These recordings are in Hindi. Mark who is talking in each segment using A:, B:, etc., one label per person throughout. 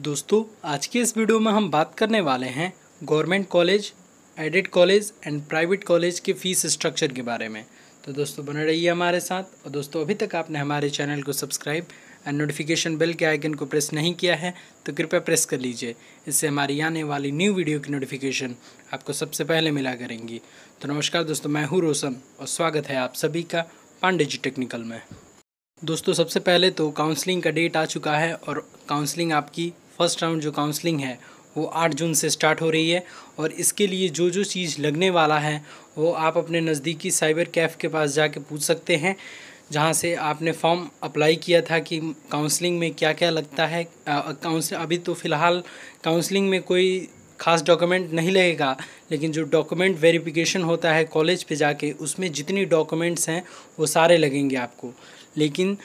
A: दोस्तों, आज के इस वीडियो में हम बात करने वाले हैं government college, aided college and private college के फ़ीस स्ट्रक्चर के बारे में। तो दोस्तों, बने रहिए हमारे साथ। और दोस्तों, अभी तक आपने हमारे चैनल को सब्सक्राइब एंड नोटिफिकेशन बेल के आइकन को प्रेस नहीं किया है तो कृपया प्रेस कर लीजिए। इससे हमारी आने वाली न्यू वीडियो की नोटिफिकेशन आपको सबसे पहले मिला करेंगी। तो नमस्कार दोस्तों, मैं हूँ रोशन और स्वागत है आप सभी का पांडे जी टेक्निकल में। दोस्तों, सबसे पहले तो काउंसलिंग का डेट आ चुका है और काउंसलिंग आपकी फ़र्स्ट राउंड जो काउंसलिंग है, वो आठ जून से स्टार्ट हो रही है और इसके लिए जो जो चीज़ लगने वाला है, वो आप अपने नज़दीकी साइबर कैफ़ के पास जाके पूछ सकते हैं, जहाँ से आपने फॉर्म अप्लाई किया था कि काउंसलिंग में क्या क्या लगता है। काउंसलिंग, अभी तो फ़िलहाल काउंसलिंग में कोई ख़ास डॉक्यूमेंट नहीं लगेगा, लेकिन जो डॉक्यूमेंट वेरिफिकेशन होता है कॉलेज पे जाके, उसमें जितनी डॉक्यूमेंट्स हैं, वो सारे लगेंगे आपको। लेकिन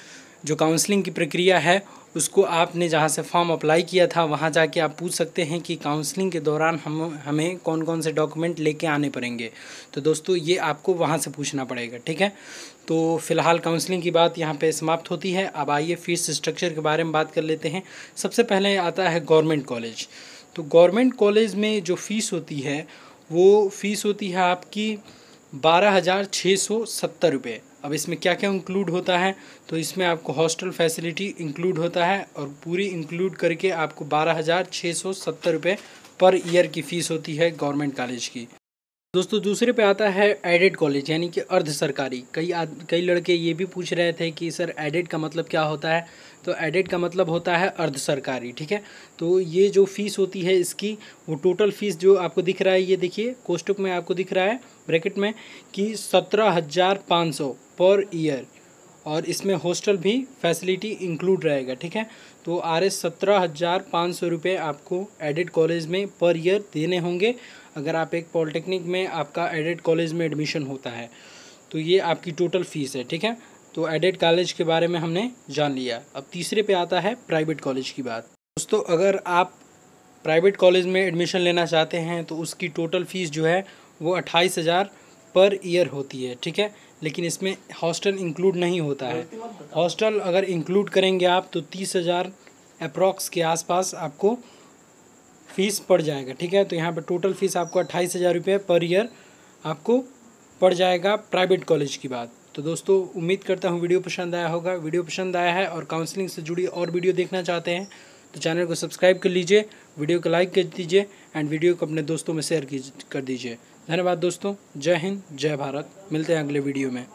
A: जो काउंसलिंग की प्रक्रिया है, उसको आपने जहाँ से फॉर्म अप्लाई किया था, वहाँ जाके आप पूछ सकते हैं कि काउंसलिंग के दौरान हम, हमें कौन कौन से डॉक्यूमेंट लेके आने पड़ेंगे। तो दोस्तों, ये आपको वहाँ से पूछना पड़ेगा, ठीक है? तो फ़िलहाल काउंसलिंग की बात यहाँ पे समाप्त होती है। अब आइए फ़ीस स्ट्रक्चर के बारे में बात कर लेते हैं। सबसे पहले आता है गवर्नमेंट कॉलेज तो गवर्नमेंट कॉलेज में जो फ़ीस होती है, वो फ़ीस होती है आपकी बारह हज़ार छः सौ सत्तर रुपये। अब इसमें क्या क्या इंक्लूड होता है? तो इसमें आपको हॉस्टल फैसिलिटी इंक्लूड होता है और पूरी इंक्लूड करके आपको बारह हज़ार छः सौ सत्तर रुपये पर ईयर की फ़ीस होती है गवर्नमेंट कॉलेज की। दोस्तों, दूसरे पे आता है एडेड कॉलेज यानी कि अर्ध सरकारी। कई आद, कई लड़के ये भी पूछ रहे थे कि, सर एडेड का मतलब क्या होता है? तो एडेड का मतलब होता है अर्ध सरकारी, ठीक है? तो ये जो फ़ीस होती है इसकी, वो टोटल फ़ीस जो आपको दिख रहा है, ये देखिए, कोष्टक में आपको दिख रहा है, ब्रैकेट में, कि सत्रह हज़ार पाँच सौ। Per year. और इसमें हॉस्टल भी फैसिलिटी इंक्लूड रहेगा, ठीक है? तो आर एस सत्रह हज़ार पाँच सौ रुपये आपको एडेड कॉलेज में पर ईयर देने होंगे, अगर आप एक पॉलिटेक्निक में आपका एडेड कॉलेज में एडमिशन होता है। तो ये आपकी टोटल फ़ीस है, ठीक है? तो एडेड कॉलेज के बारे में हमने जान लिया। अब तीसरे पे आता है प्राइवेट कॉलेज की बात। दोस्तों, अगर आप प्राइवेट कॉलेज में एडमिशन लेना चाहते हैं तो उसकी टोटल फ़ीस जो है वो अट्ठाईस हज़ार पर ईयर होती है ठीक है? लेकिन इसमें हॉस्टल इंक्लूड नहीं होता है। हॉस्टल अगर इंक्लूड करेंगे आप तो तीस हज़ार अप्रॉक्स के आसपास आपको फ़ीस पड़ जाएगा ठीक है? तो यहाँ पर टोटल फ़ीस आपको अट्ठाईस हज़ार रुपये पर ईयर आपको पड़ जाएगा प्राइवेट कॉलेज की बात। तो दोस्तों उम्मीद करता हूँ वीडियो पसंद आया होगा। वीडियो पसंद आया है और काउंसलिंग से जुड़ी और वीडियो देखना चाहते हैं तो चैनल को सब्सक्राइब कर लीजिए। वीडियो को लाइक कर दीजिए एंड वीडियो को अपने दोस्तों में शेयर कर दीजिए। धन्यवाद दोस्तों। जय हिंद, जय भारत। मिलते हैं अगले वीडियो में।